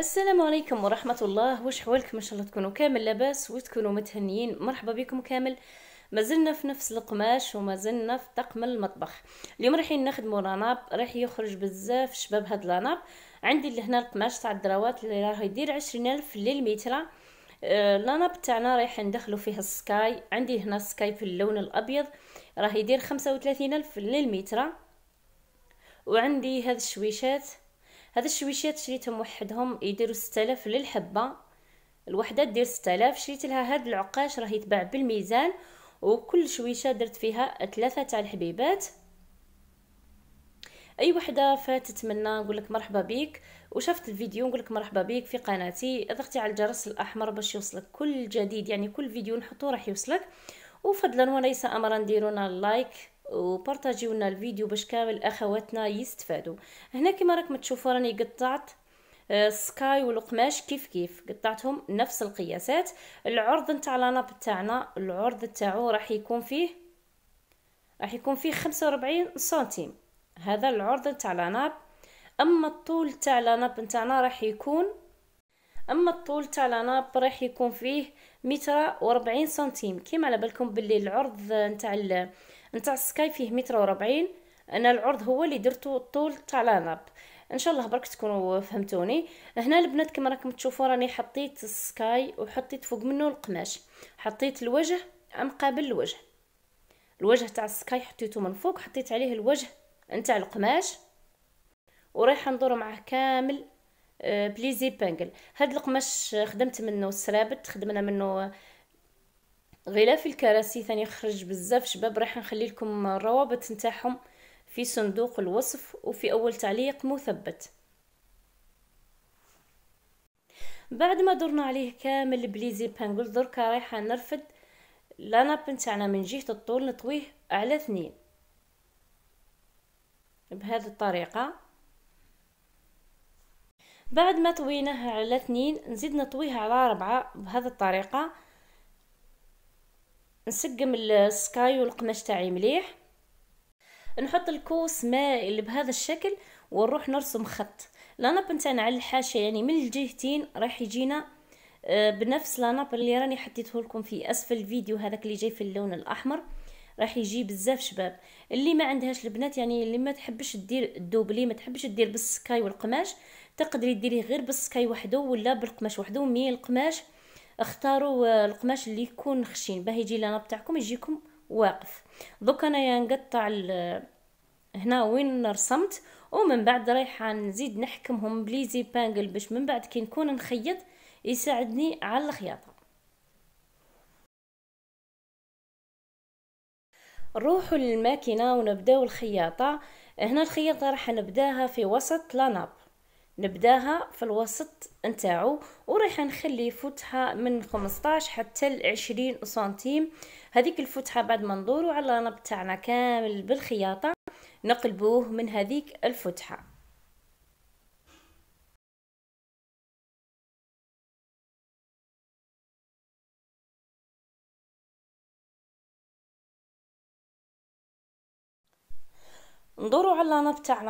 السلام عليكم ورحمة الله. واش حوالكم؟ إن شاء الله تكونوا كامل لاباس وتكونوا متهنيين. مرحبا بكم كامل. مازلنا في نفس القماش ومازلنا في طقم المطبخ. اليوم رايحين نخدموا la nappe راح يخرج بزاف شباب هاد la nappe عندي لهنا القماش تاع الدراوات اللي راه يدير عشرين ألف للمتر. آه la nappe تاعنا رايح ندخلو فيه ال skaï. عندي هنا ال skaï في اللون الأبيض. راه يدير خمسة وثلاثين ألف للمتر. وعندي هاد الشويشات. هاد الشويشات شريتهم وحدهم يديروا 6000 للحبة. الوحدة دير 6000 شريت لها هاد العقاش راه يتباع بالميزان. وكل شويشة درت فيها ثلاثة تاع الحبيبات. أي وحدة فاتت منا نقول لك مرحبا بك وشفت الفيديو نقول لك مرحبا بك في قناتي. اضغطي على الجرس الأحمر باش يوصلك كل جديد يعني كل فيديو نحطه راح يوصلك. وفضلا وليس امرا ديرونا like. وبارطاجيو لنا الفيديو باش كامل أخواتنا يستفادوا. هنا كما راكم تشوفوا راني قطعت skaï والقماش كيف كيف. قطعتهم نفس القياسات. العرض نتاع la nappe تاعنا العرض تاعو راح يكون فيه راح يكون فيه 45 سنتيم. هذا العرض نتاع la nappe أما الطول تاع la nappe نتاعنا راح يكون أما الطول تاع la nappe راح يكون فيه متر وربعين سنتيم. كيما على بالكم باللي العرض نتاع نتاع ال skaï فيه متر وربعين. أنا العرض هو اللي درتو الطول تاع la nappe إن شاء الله برك تكونوا فهمتوني. هنا البنات كما راكم تشوفوا راني حطيت ال skaï وحطيت فوق منه القماش. حطيت الوجه مقابل الوجه. الوجه تاع ال skaï حطيته من فوق حطيت عليه الوجه نتاع القماش. ورايحه ندور معاه كامل آه، ب les épingles. هاد القماش خدمت منه السرابت خدمنا منه غلاف الكراسي. ثاني خرج بزاف شباب. راح نخلي لكم الروابط نتاعهم في صندوق الوصف وفي أول تعليق مثبت. بعد ما درنا عليه كامل ب les épingles دركا رايحة نرفد la nappe نتاعنا من جهة الطول نطويه على اثنين. بهذه الطريقة. بعد ما طويناه على اثنين نزيد نطويه على ربعة بهذه الطريقة. نسقم ال skaï والقماش تاعي مليح. نحط الكوس مائل بهذا الشكل ونروح نرسم خط. la nappe نتاعنا على الحاشيه يعني من الجهتين راح يجينا آه، بنفس la nappe اللي راني حطيته لكم في أسفل الفيديو هذاك اللي جاي في اللون الأحمر. راح يجي بزاف شباب. اللي ما عندهاش البنات يعني اللي ما تحبش دير ال doublé ما تحبش دير بال skaï والقماش تقدري ديريه غير بال skaï وحده ولا بالقماش وحده mais القماش. اختاروا آه، القماش اللي يكون خشين. باه يجي la nappe تاعكم يجيكم واقف. دوك أنايا نقطع هنا وين رسمت ومن بعد رايحه نزيد نحكمهم ب les épingles باش من بعد كي نكون نخيط يساعدني على الخياطة. نروحوا للماكينة ونبداو الخياطة. هنا الخياطة راح نبداها في وسط la nappe. نبداها في الوسط نتاعو وراح نخلي فتحة من 15 حتى ل 20 سنتيم. هذيك الفتحة بعد ما ندورو على النب تاعنا كامل بالخياطة نقلبوه من هذيك الفتحة. ندورو على النب تاعنا